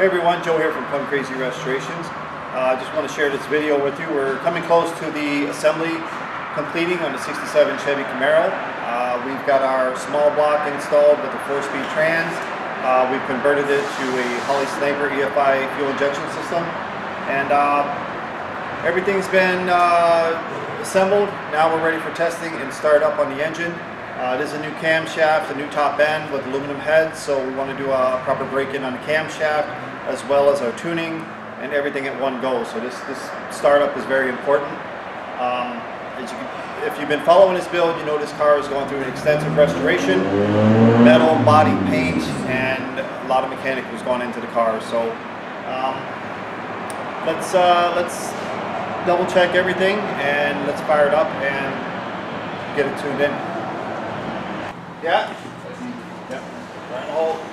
Hey everyone, Joe here from Plum Crazy Restorations. I uh, just want to share this video with you. We're coming close to the assembly completing on the 67 Chevy Camaro. Uh, we've got our small block installed with the 4-speed trans. Uh, we've converted it to a Holley Sniper EFI fuel injection system. And uh, everything's been uh, assembled. Now we're ready for testing and start up on the engine. Uh, it is a new camshaft, a new top end with aluminum heads, so we want to do a proper break-in on the camshaft as well as our tuning and everything at one go. So this, this startup is very important. Um, you can, if you've been following this build, you know this car is going through an extensive restoration, metal, body, paint, and a lot of mechanic was gone into the car. So um, let's uh, let's double check everything and let's fire it up and get it tuned in. Yeah? Yeah. Right.